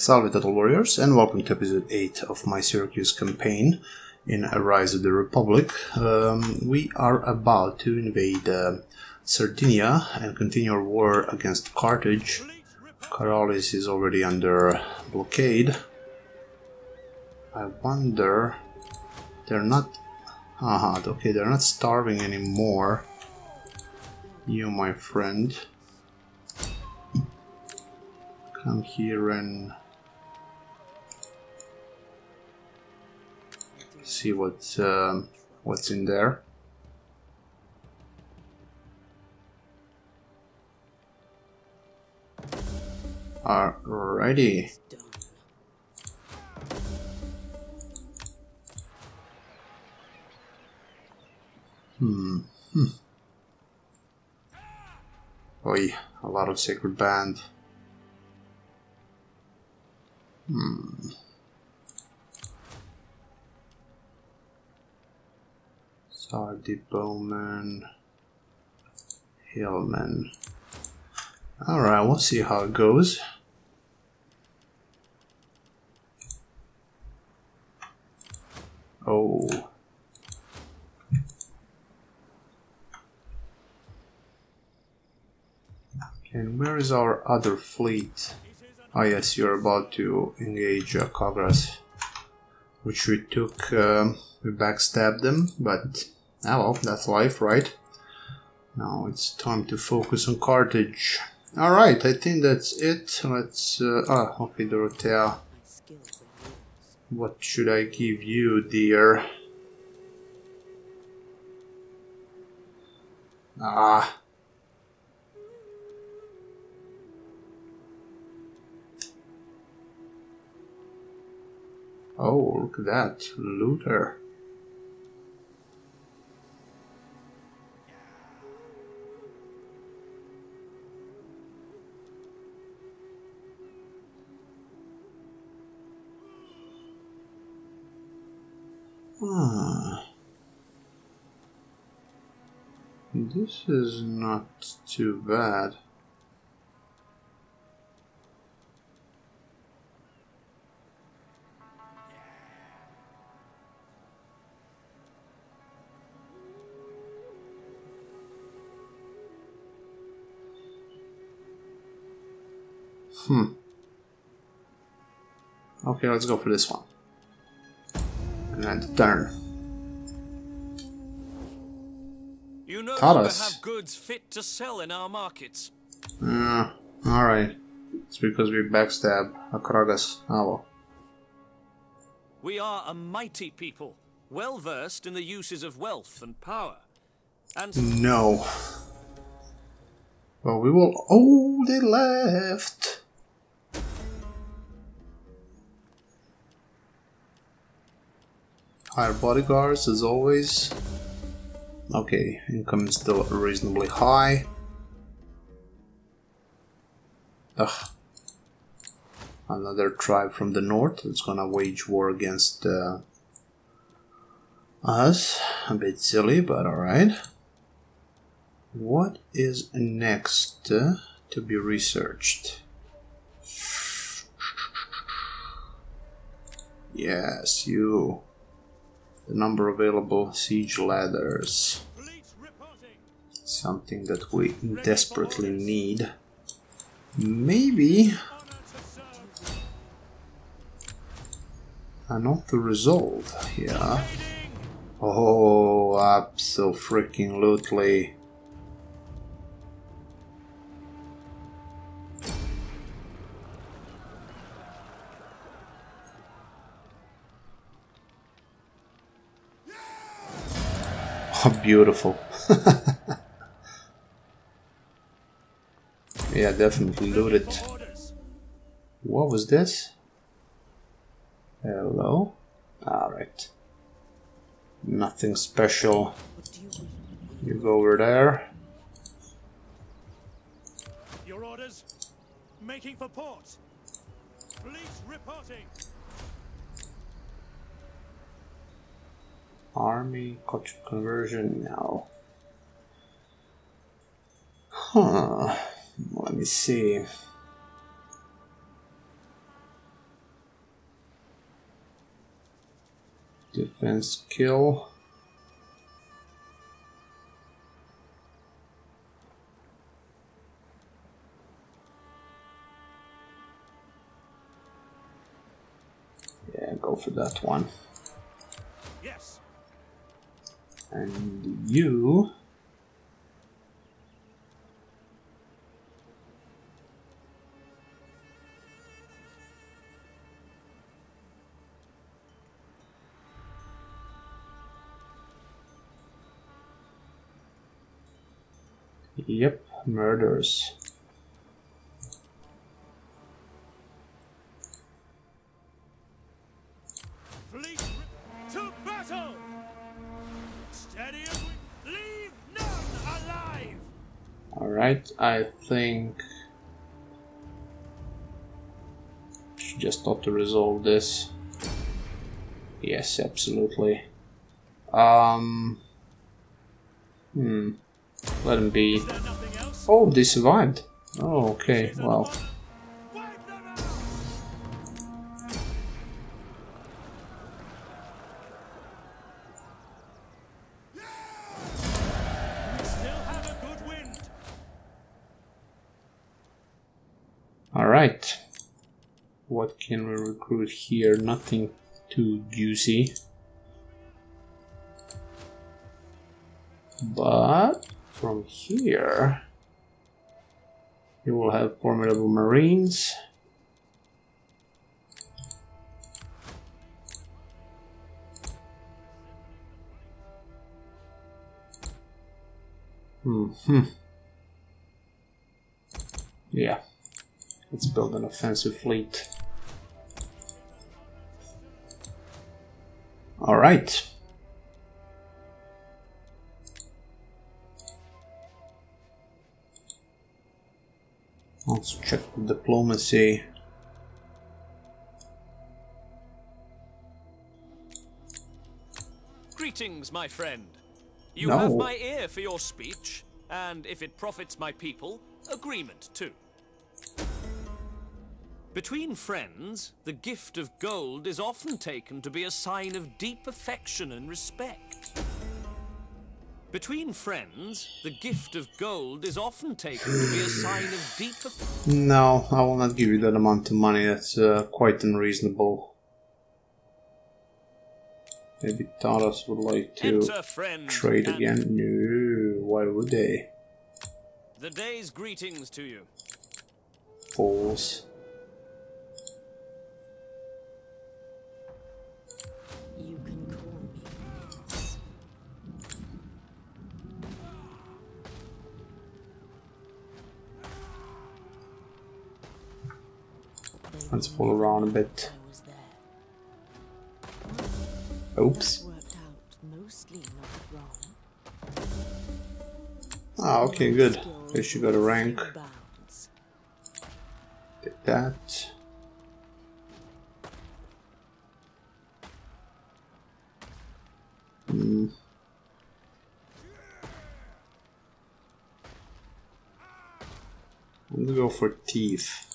Salve Total Warriors and welcome to episode 8 of my Syracuse campaign in A Rise of the Republic. Um, we are about to invade uh, Sardinia and continue our war against Carthage. Karalis is already under blockade. I wonder... They're not... Aha, okay, they're not starving anymore. You, my friend. Come here and see what um, what's in there. Alrighty. Hmm. hmm. A lot of sacred band. Hmm. Sardi Bowman. Hillman. Alright, we'll see how it goes. Oh. And where is our other fleet? Oh yes, you're about to engage uh, which we took, um, we backstabbed them, but ah well, that's life, right? Now it's time to focus on Carthage. Alright, I think that's it. Let's, uh, ah, okay, Dorothea. What should I give you, dear? Ah. Oh, look at that. Luther. Ah. This is not too bad. Hmm. Okay, let's go for this one. And turn. You no longer have goods fit to sell in our markets. Uh, alright. It's because we backstab Akragas. Oh well. We are a mighty people, well versed in the uses of wealth and power. And No. Well, we will. Oh, they left. Higher bodyguards as always. Okay, income is still reasonably high. Ugh. Another tribe from the north that's gonna wage war against uh, us. A bit silly, but alright. What is next uh, to be researched? Yes, you. The number available siege ladders. Something that we desperately need. Maybe and not the resolve here. Oh, absolutely. Oh, beautiful. yeah, definitely loot it. What was this? Hello? Alright. Nothing special. You go over there. Your orders? Making for port. Fleet reporting. Army conversion now. Huh. Let me see. Defense kill. Yeah, go for that one. And you. Yep, murders. Alright, I think. Should just ought to resolve this. Yes, absolutely. Um. Hmm. Let him be. Oh, they survived. Oh, okay. Well, can we recruit here? Nothing too juicy. But from here, you will have formidable marines. Hmm. Yeah. Let's build an offensive fleet. Alright. Let's check the diplomacy. Greetings, my friend. You No. have my ear for your speech, and if it profits my people, agreement too. Between friends, the gift of gold is often taken to be a sign of deep affection and respect. Between friends, the gift of gold is often taken to be a sign of deep affection. No, I will not give you that amount of money. That's uh, quite unreasonable. Maybe Taras would like to trade again. No, why would they? The day's greetings to you. Fools. Let's pull around a bit. Oops. Ah, okay, good. Guess you got a rank. bounds. That. Hmm. I'm gonna go for thief.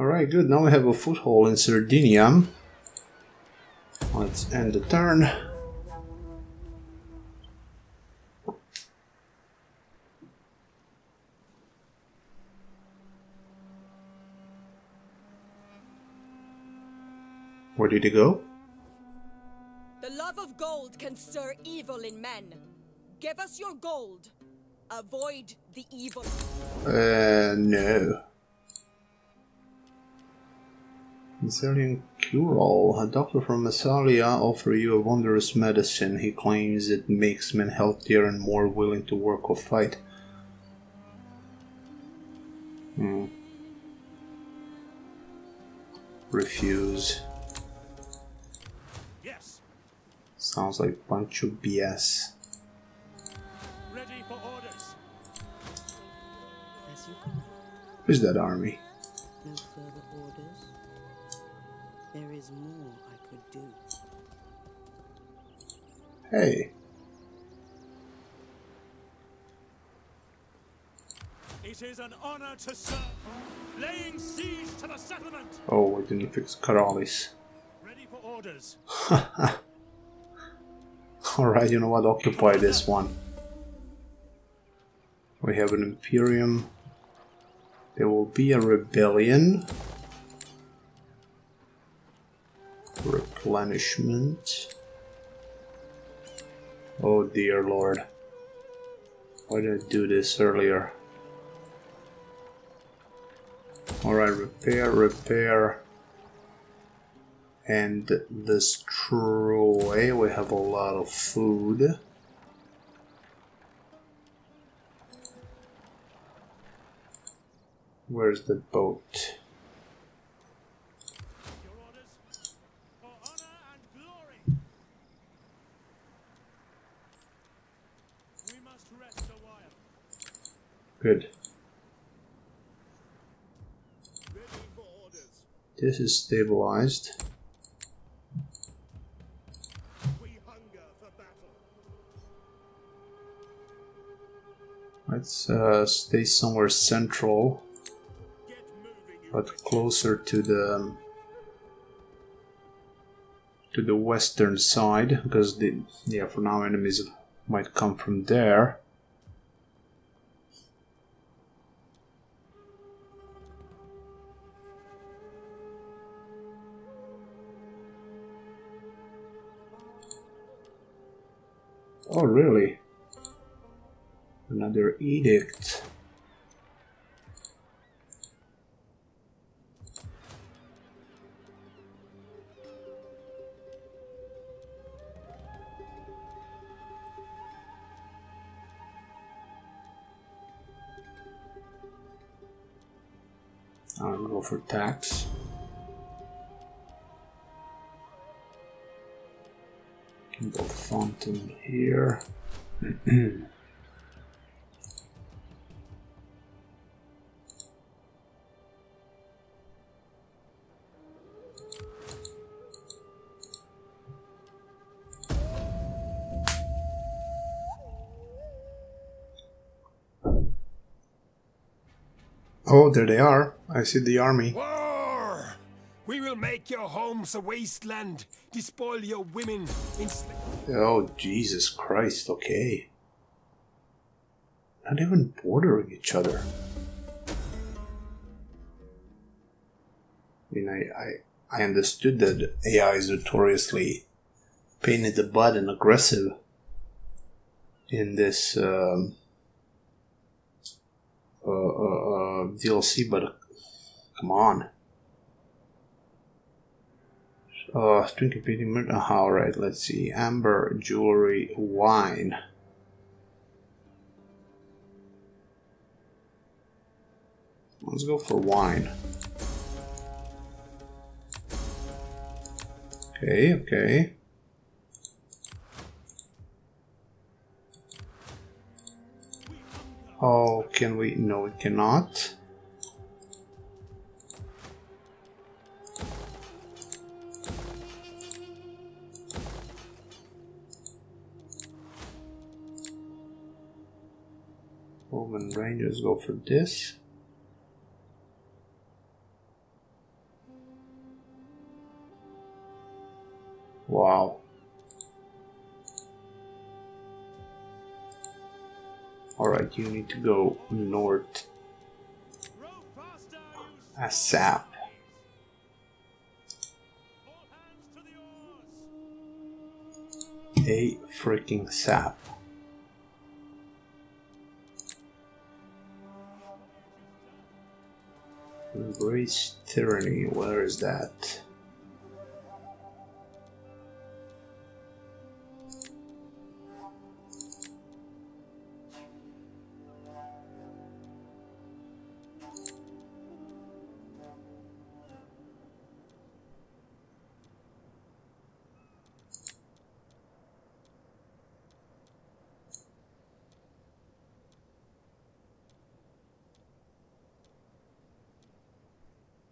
Alright, good. Now we have a foothold in Sardinia. Let's end the turn. Where did he go? The love of gold can stir evil in men. Give us your gold. Avoid the evil. Uh, no. Thessalian cure-all. A doctor from Massalia offer you a wondrous medicine. He claims it makes men healthier and more willing to work or fight. Hmm. Refuse. Yes. Sounds like a bunch of BS. Ready for orders. As you command. Who's that army? Is more I could do. Hey. It is an honor to serve. Laying siege to the settlement. Oh, I didn't fix Karalis. Ready for orders. orders. Alright, you know what? Occupy this one. We have an Imperium. There will be a rebellion. Replenishment. Oh dear lord. Why did I do this earlier? Alright, repair, repair. And destroy. We have a lot of food. Where's the boat? Your orders. For honor and glory. We must rest a while. Good. This is stabilized. Let's uh, stay somewhere central, but closer to the to the western side, because the yeah for now enemies might come from there. Oh really? Another edict. I'll go for tax. Go fountain here. Oh, there they are. I see the army. War! We will make your homes a wasteland, despoil your women, ensla- Oh, Jesus Christ, okay. Not even bordering each other. I mean, I, I, I understood that AI is notoriously pain in the butt and aggressive in this um, uh, uh, uh, DLC, but come on. Uh, drink competing milk. Uh, alright, let's see. Amber, jewelry, wine. Let's go for wine. Okay, okay. Oh, can we? No, we cannot. Rangers go for this. Wow. Alright, you need to go north. Sap. A freaking sap. Embrace tyranny. Where is that?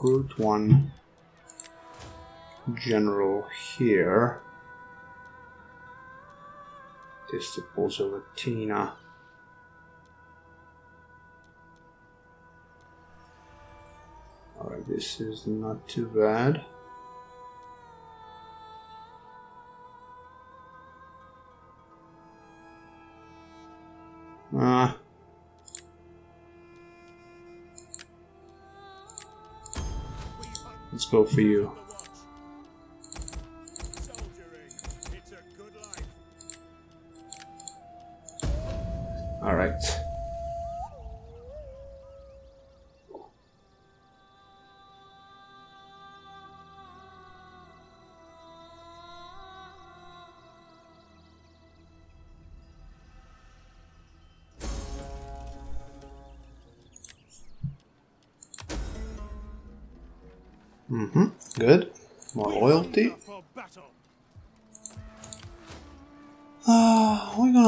recruit one general here? Disciples of Athena. Alright, this is not too bad. Ah. Let's go for you.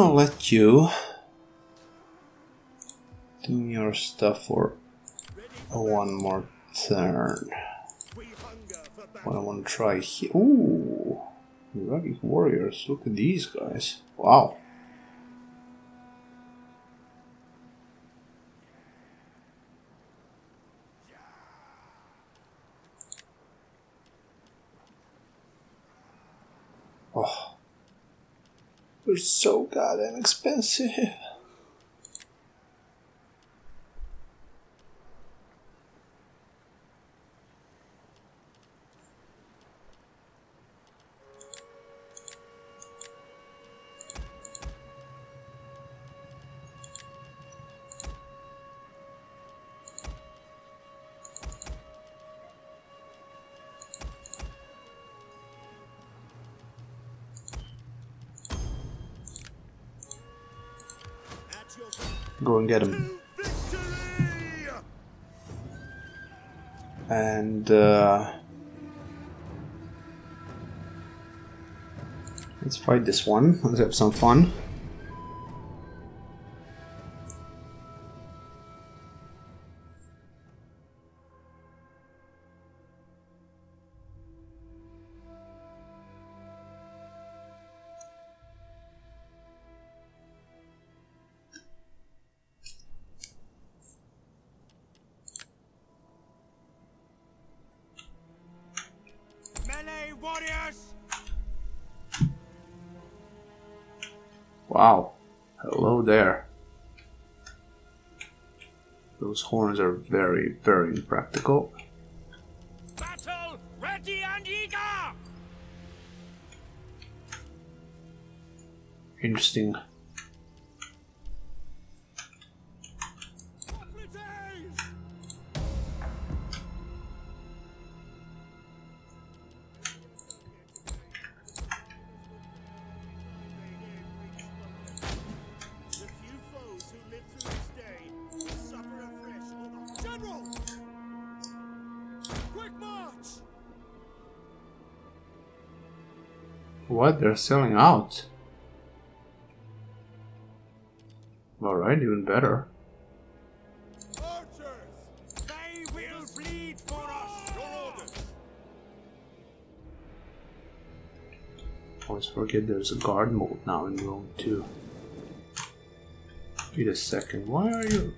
Gonna let you do your stuff for one more turn. What I want to try here. Ooh, rugged warriors. Look at these guys. Wow. Oh, they're so goddamn expensive. get him. And uh, let's fight this one. Let's have some fun. Warriors! Wow. Hello there. Those horns are very, very impractical. Battle ready and eager! Interesting. What? They're selling out. Alright, even better. Always forget there's a guard mode now in Rome 2. Wait a second, why are you...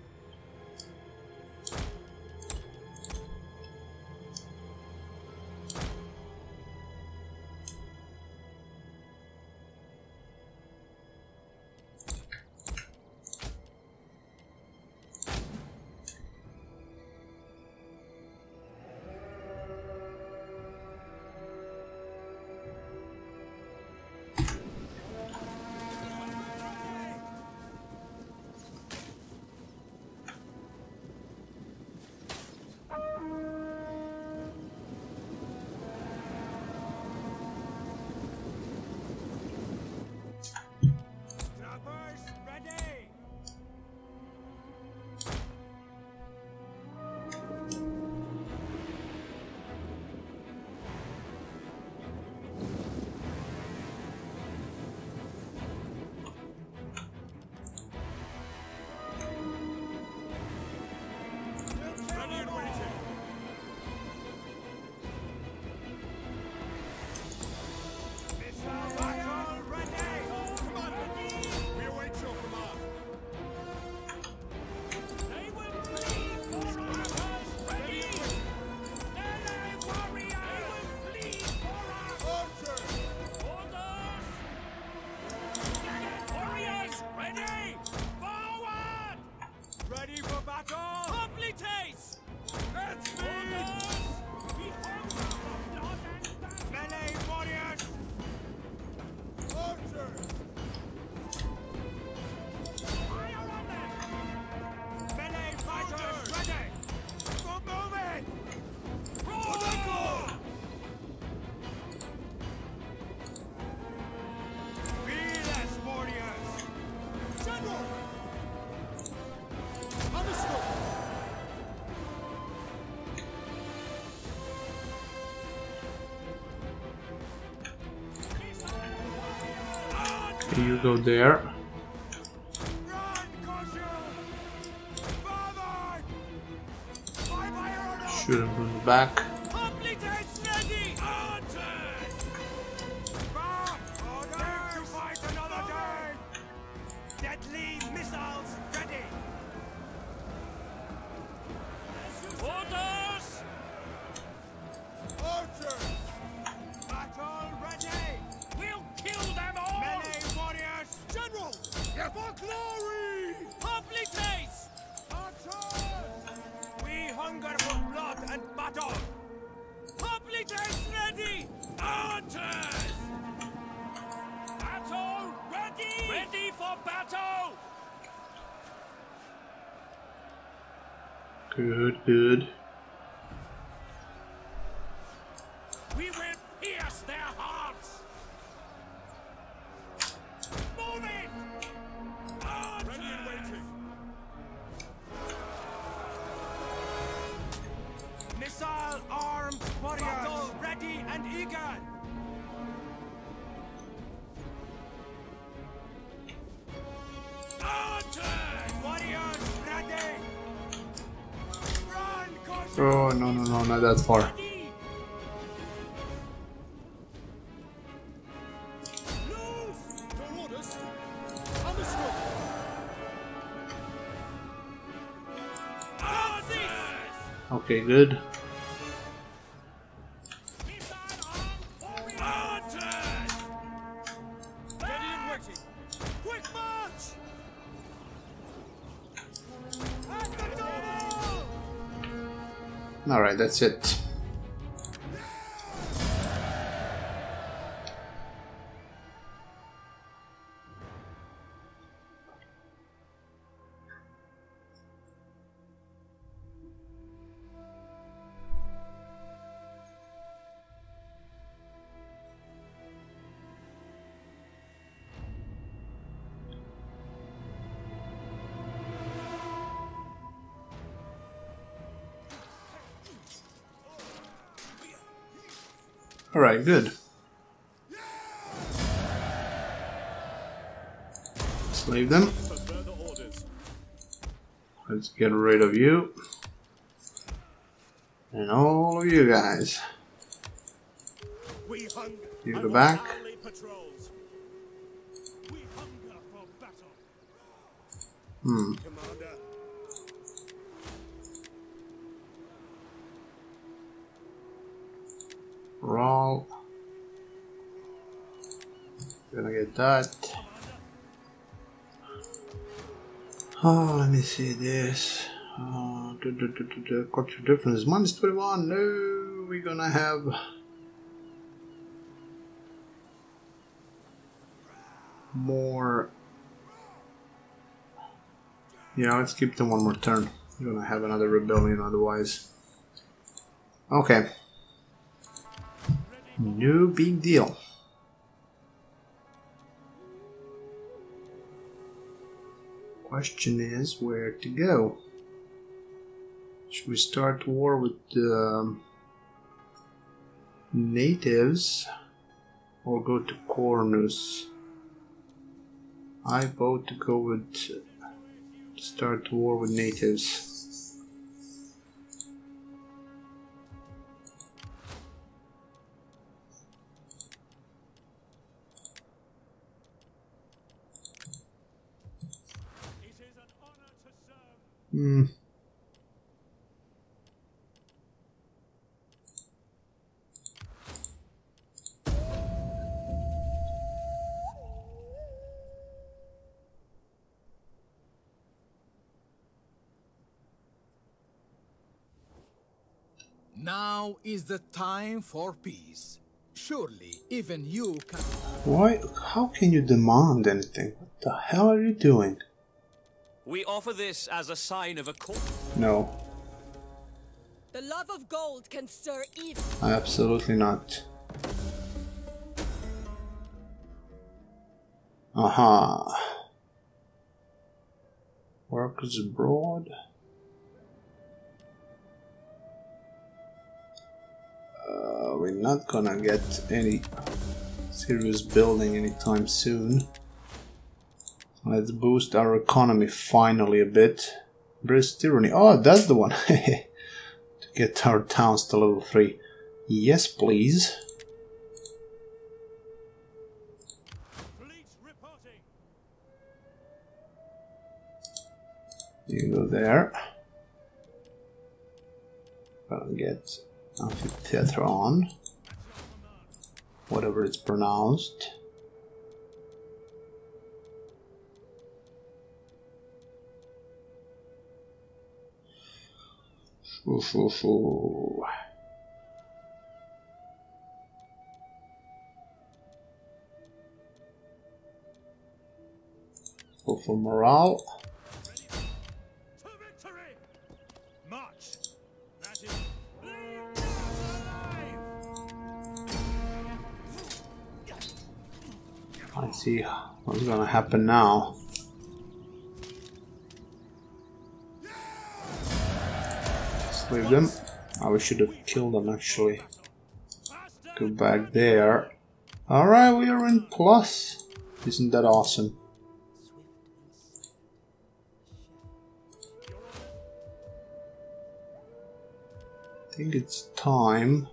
You go there. Shoot him from the back. Not that far. Okay, good. Alright, that's it. Alright, good. Slave them. Let's get rid of you. And all of you guys. You go back. Hmm. Commander. Roll. Gonna get that. Oh, let me see this. Ah, duh, duh, duh. Culture difference minus 21. No, we're gonna have. More. Yeah, let's keep them one more turn. We're gonna have another rebellion otherwise. Okay. No big deal. Question is where to go. Should we start war with the um, natives or go to Cornus? I vote to go with start war with natives. Hmm. Now is the time for peace. Surely, even you can. Why? How can you demand anything? What the hell are you doing? We offer this as a sign of accord. No, The love of gold can stir evil. absolutely not. Aha. Workers abroad. Uh, we're not gonna get any serious building anytime soon. Let's boost our economy finally a bit. British tyranny. Oh, that's the one. to get our towns to level 3. Yes, please. You go there. Gonna get amphitheater on. Whatever it's pronounced. March! That is. Leave us alive! I see what's gonna happen now. Slave them. We should have killed them actually. Go back there. Alright, we are in plus. Isn't that awesome? I think it's time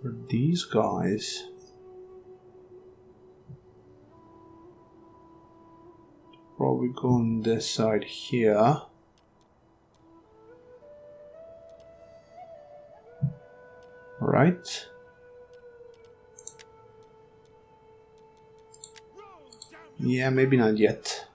for these guys. Probably go on this side here. Right. Yeah, maybe not yet.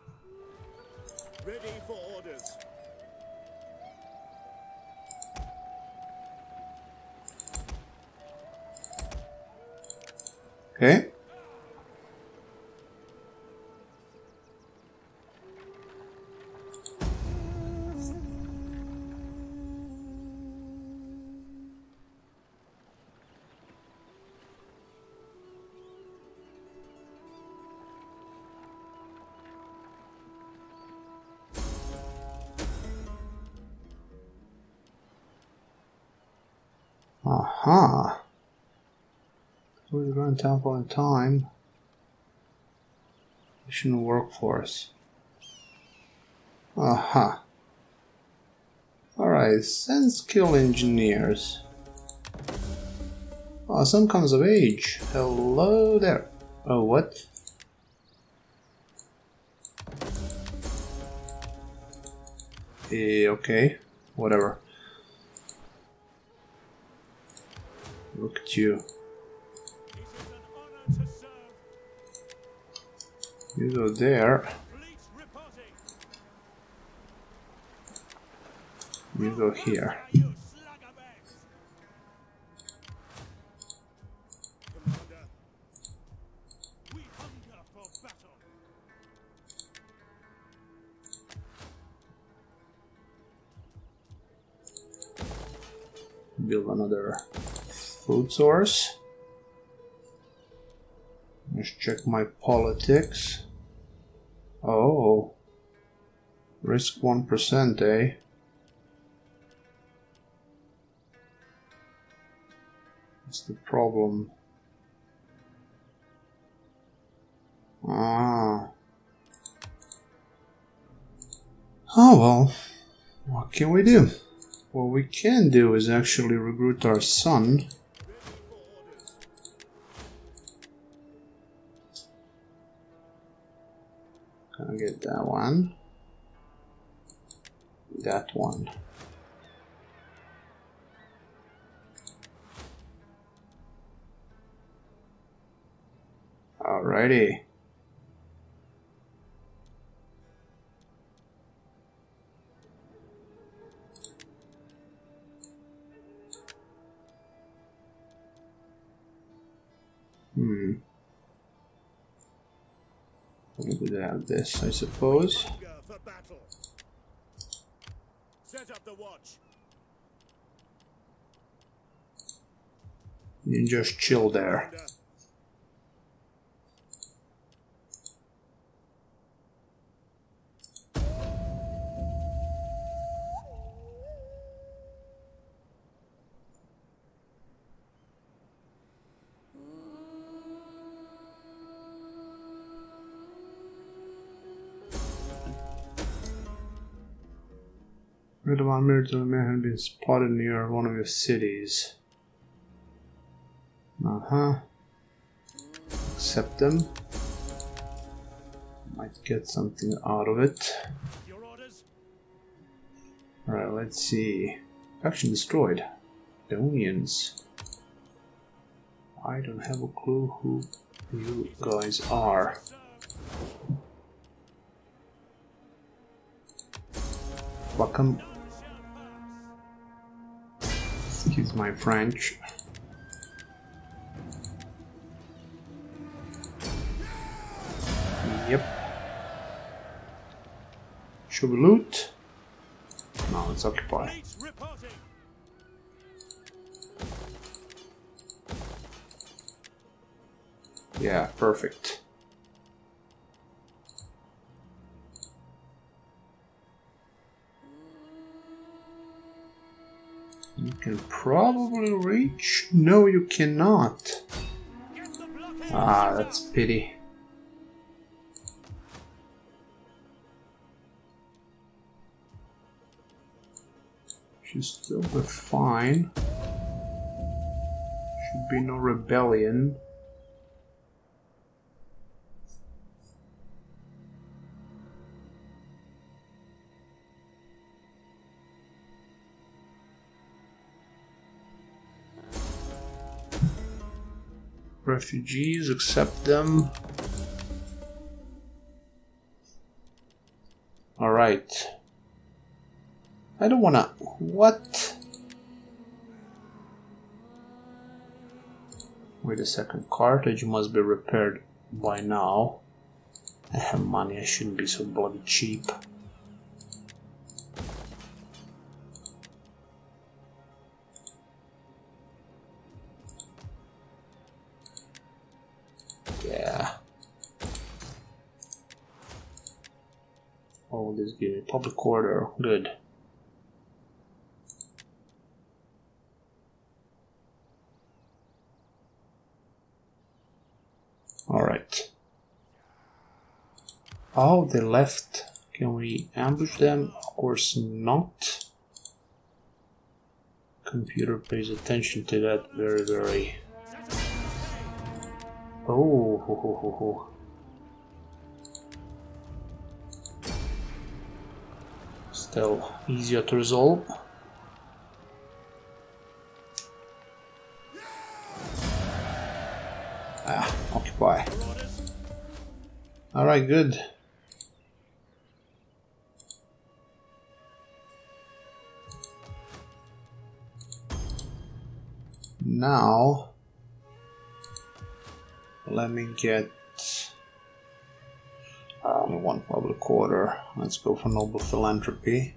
Okay. On time. It shouldn't work for us. Aha. Alright, send skill engineers. Some comes of age. Hello there. Oh, what? Eh, okay. Whatever. Look at you. You go there. You go here. Build another food source. Let's check my politics. Oh, risk 1%, eh? What's the problem? Ah. Oh well, what can we do? What we can do is actually recruit our son. Gonna get that one. That one. Alrighty. Hmm. We could have this, I suppose. Hunger for battle. Set up the watch. You just chill there. Radovan military men have been spotted near one of your cities. Uh huh. Accept them. Might get something out of it. Alright, let's see. Faction destroyed. The Onions. I don't have a clue who you guys are. Welcome. Excuse my French. Yep. Should we loot? No, let's occupy. Yeah, perfect. You can probably reach. No, you cannot. Ah, that's pity. She's still be fine. Should be no rebellion. Refugees, accept them. Alright. I don't wanna. What? Wait a second. Carthage must be repaired by now. I have money, I shouldn't be so bloody cheap. Me public order. Good. Alright. Oh, they left. Can we ambush them? Of course not. Computer pays attention to that very, very. Oh, ho, ho, ho, ho. Still easier to resolve. Ah, occupy. Alright, good. Now, let me get order. Let's go for noble philanthropy.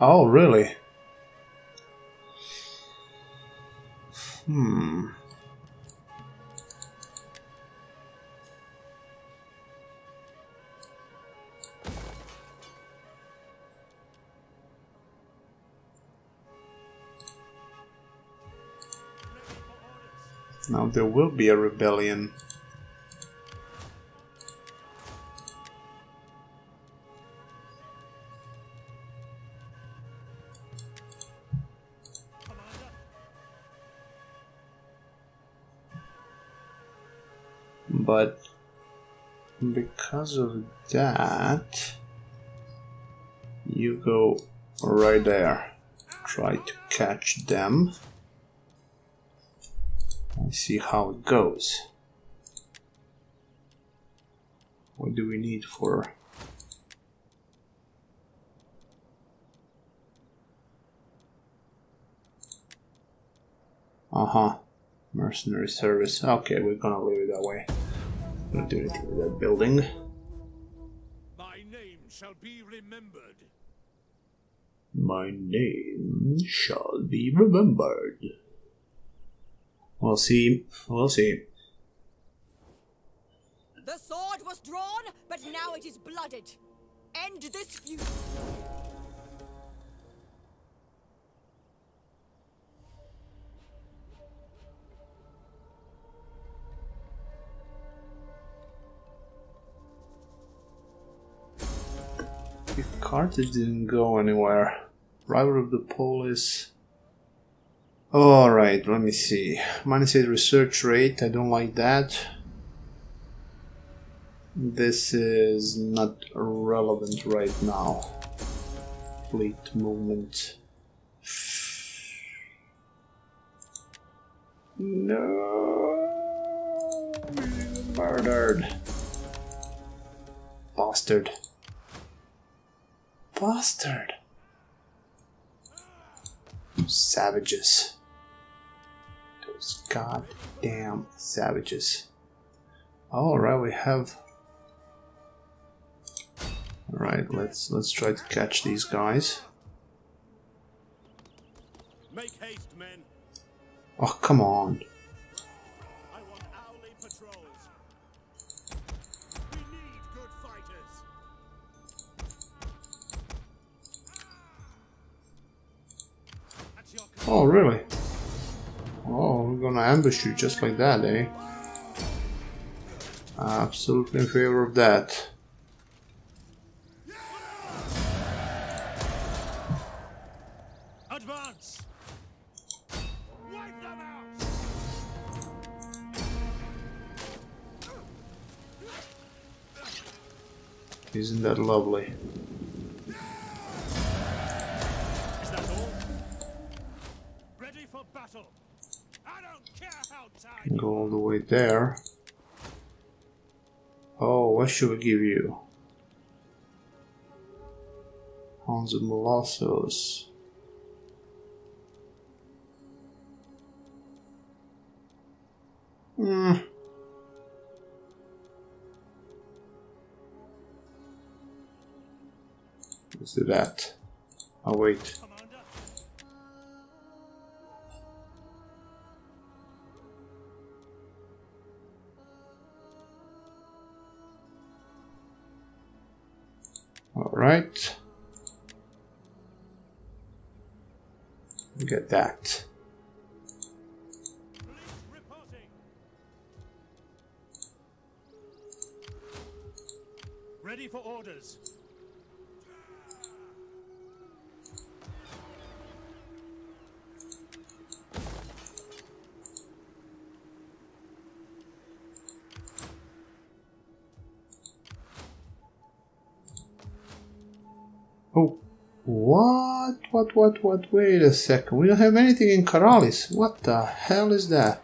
Oh, really? Hmm. There will be a rebellion. But because of that, you go right there. Try to catch them. Let's see how it goes. What do we need for Uh-huh. Mercenary service. Okay, we're gonna leave it that way. Gonna do anything with that building. My name shall be remembered. My name shall be remembered. We'll see. We'll see. The sword was drawn, but now it is blooded. End this feud. Carthage didn't go anywhere. Rival of the Polis. Alright, let me see. Minus 8 research rate, I don't like that. This is not relevant right now. Fleet movement. No! Murdered. Bastard. Bastard. Savages. Goddamn savages. Alright, we have Alright, let's let's try to catch these guys. Make haste, men. Oh come on. Oh, want we're gonna ambush you just like that, eh? Absolutely in favor of that. Advance! Wipe them out! Isn't that lovely? There. Oh, what should we give you? On the Molossos. Hmm. Let's do that. I'll wait. Alright. Get that. Ready for orders. What? What, what? Wait a second. We don't have anything in Karalis. What the hell is that?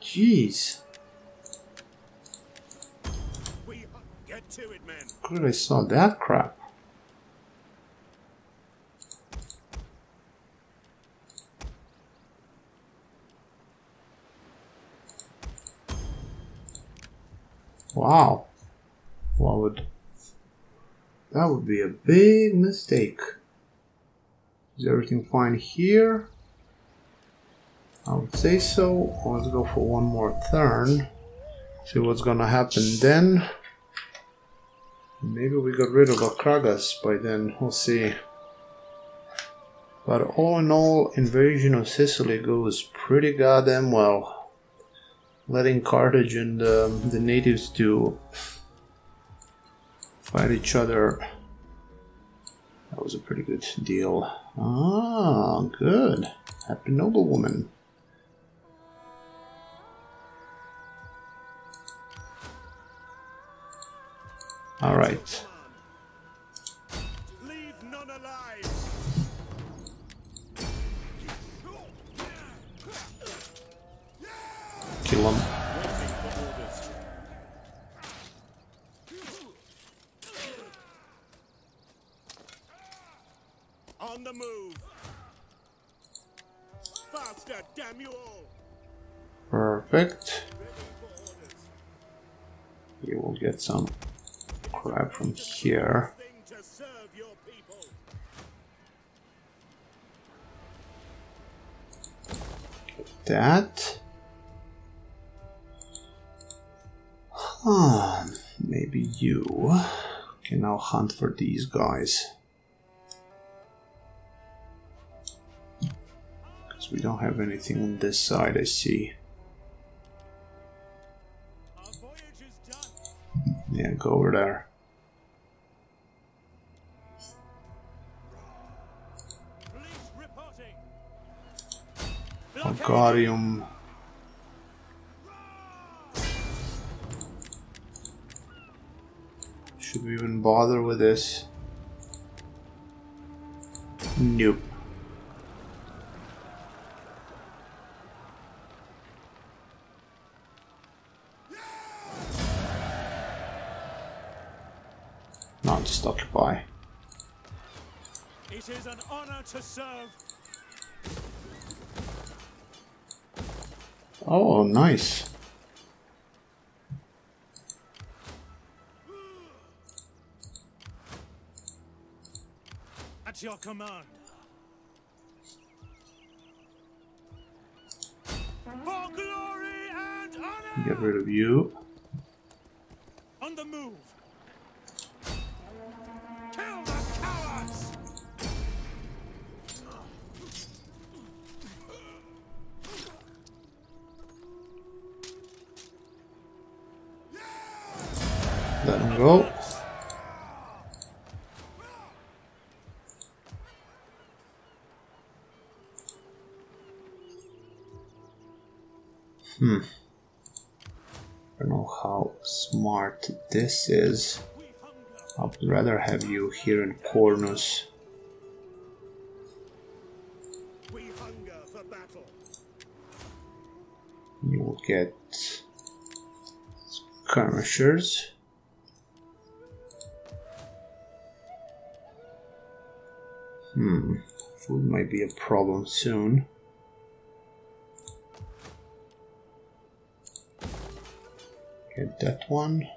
Jeez. We get to it, men. Where I saw that crap? Wow. What would... That would be a big mistake. Is everything fine here? I would say so. Let's go for one more turn. See what's gonna happen then. Maybe we got rid of Akragas by then, we'll see. But all in all, invasion of Sicily goes pretty goddamn well. Letting Carthage and um, the natives to fight each other. That was a pretty good deal. Ah, good. Happy noblewoman. Alright. Leave you can now hunt for these guys. Because we don't have anything on this side, I see. Yeah, go over there. Algarium Should we even bother with this? Nope. Not just occupy. It is an honor to serve. Oh, nice. Your command. For glory and honor! Get rid of you. On the move! Kill the cowards! Let him go. This is. I'd rather have you here in Cornus. You will get skirmishers. Hmm, food might be a problem soon. Get that one.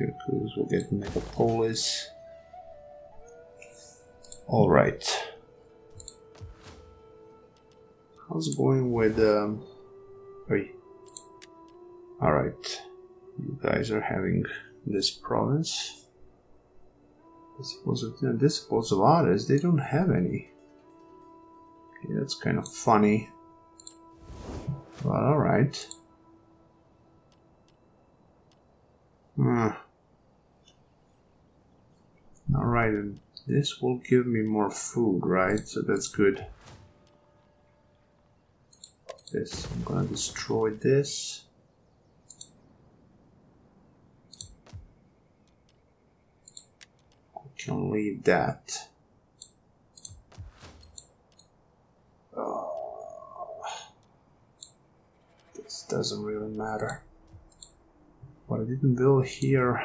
Syracuse will get Megapolis. Alright. How's it going with um. Alright. You guys are having this province. This was this Bozalares, they don't have any. Okay, that's kind of funny. But alright. Hmm. Alright, and this will give me more food, right? So that's good. This, I'm gonna destroy this. I can leave that. Uh, this doesn't really matter. What I didn't build here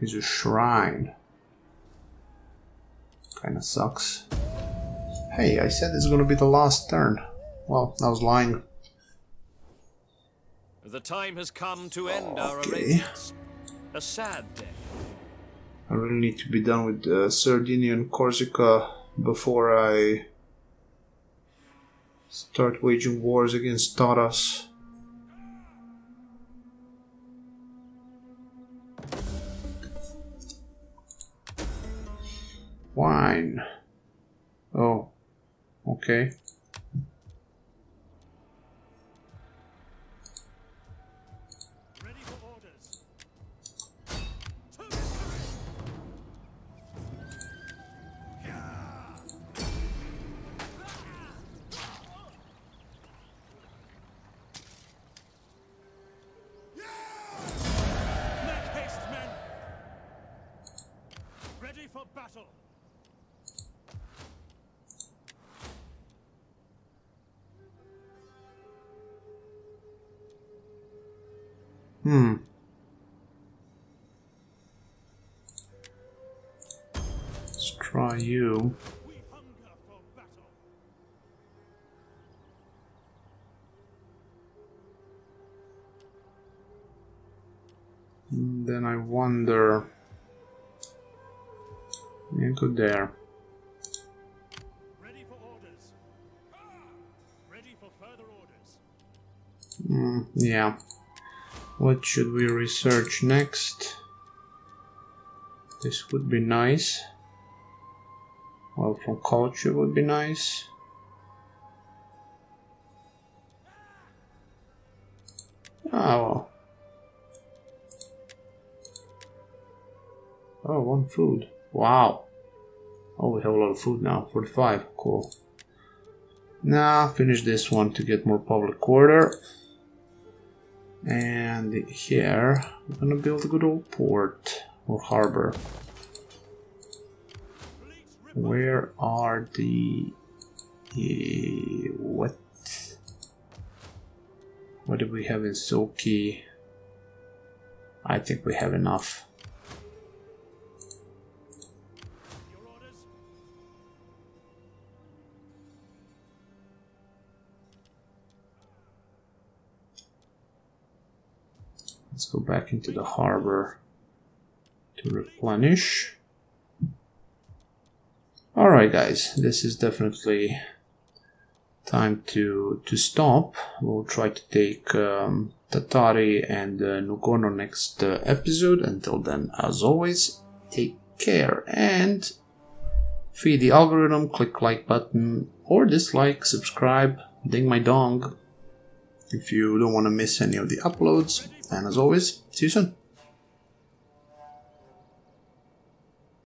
is a shrine. Kinda sucks. Hey, I said it's gonna be the last turn. Well, I was lying. The time has come to end our Okay. arrangements. A sad day. I really need to be done with uh, Sardinia and Corsica before I start waging wars against Taras. Wine. Oh, okay. There. Ready for orders! Ready for further orders! Mm, yeah. What should we research next? This would be nice. Well, from culture would be nice. Oh. Oh, one food. Wow. Oh, we have a lot of food now. 45. Cool. Now, finish this one to get more public order. And here, we're gonna build a good old port or harbor. Where are the... Uh, what? What do we have in Soki? I think we have enough. Let's go back into the harbor to replenish. Alright guys, this is definitely time to to stop. We'll try to take um, Tatari and uh, Nugono next uh, episode. Until then, as always, take care and feed the algorithm, click like button or dislike, subscribe, ding my dong if you don't want to miss any of the uploads. And as always, see you soon.